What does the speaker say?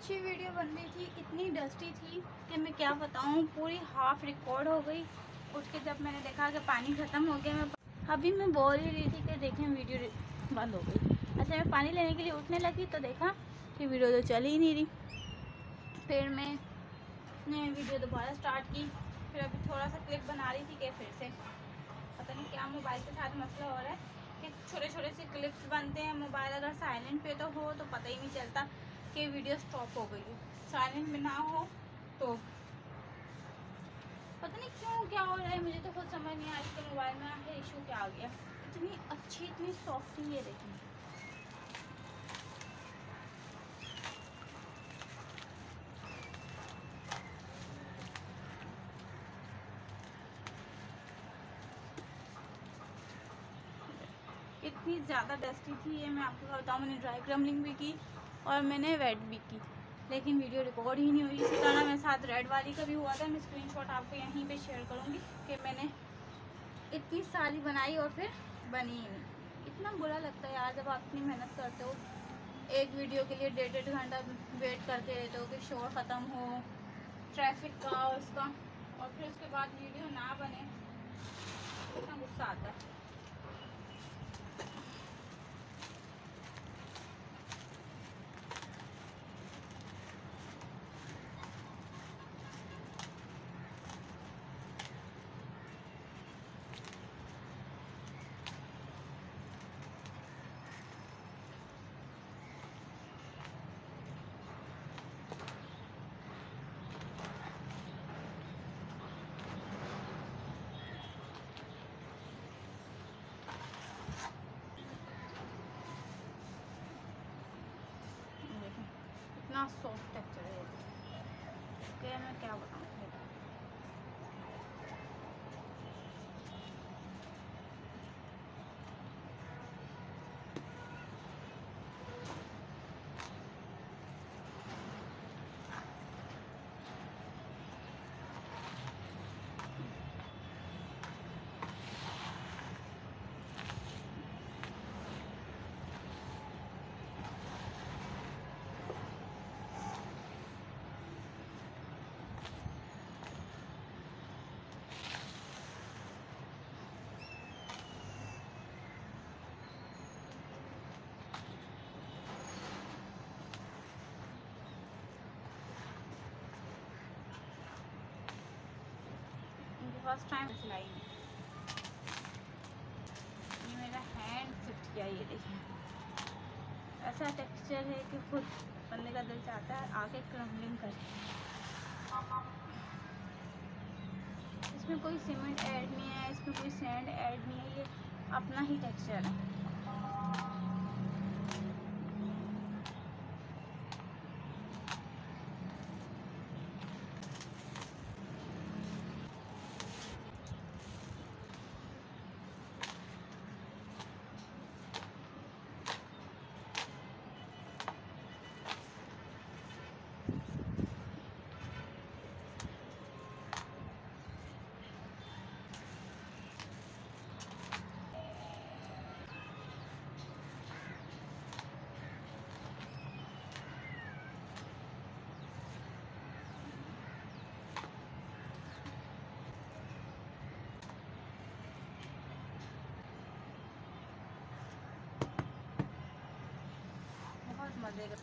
अच्छी वीडियो बन रही थी, इतनी डस्टी थी कि मैं क्या बताऊँ, पूरी हाफ़ रिकॉर्ड हो गई। उठ के जब मैंने देखा कि पानी ख़त्म हो गया, मैं अभी मैं बोल ही रही थी कि देखें वीडियो बंद हो गई। अच्छा मैं पानी लेने के लिए उठने लगी तो देखा कि वीडियो तो चल ही नहीं रही। फिर मैं ने वीडियो दोबारा स्टार्ट की। फिर अभी थोड़ा सा क्लिप बना रही थी कि फिर से। पता नहीं क्या मोबाइल के साथ मसला हो रहा है कि छोटे छोटे से क्लिप्स बनते हैं मोबाइल अगर साइलेंट पे तो हो तो पता ही नहीं चलता। कि वीडियो स्टॉप हो गई है। साइलेंट में ना हो तो पता नहीं क्यों, क्या हो रहा है, मुझे तो खुद समझ नहीं आया इसके मोबाइल में आखिर इशू क्या आ गया। इतनी अच्छी, इतनी सॉफ्ट ये देखिए इतनी ज़्यादा डस्टी थी ये, मैं आपको बताऊँ, मैंने ड्राई क्रमलिंग भी की। और मैंने रेड भी की। लेकिन वीडियो रिकॉर्ड ही नहीं हुई। इसी तरह मेरे साथ रेड वाली का भी हुआ था। मैं स्क्रीनशॉट आपको यहीं पे शेयर करूँगी कि मैंने इतनी सारी बनाई और फिर बनी ही नहीं। इतना बुरा लगता है यार जब आप इतनी मेहनत करते हो। एक वीडियो के लिए डेढ़ डेढ़ घंटा वेट करते रहते हो कि शोर ख़त्म हो ट्रैफ़िक का, उसका, और फिर उसके बाद वीडियो ना बने। इतना गुस्सा आता है। इतना सॉफ्ट टेक्चर है क्या मैं क्या बताऊँ फ़र्स्ट टाइम सिलाई में ये मेरा हैंड शिफ्ट किया ये देखिए। ऐसा टेक्सचर है कि खुद बनने का दिल चाहता है, आके क्रम्बलिंग कर। इसमें कोई सीमेंट ऐड नहीं है, इसमें कोई सैंड ऐड नहीं है, ये अपना ही टेक्सचर है। വേഗം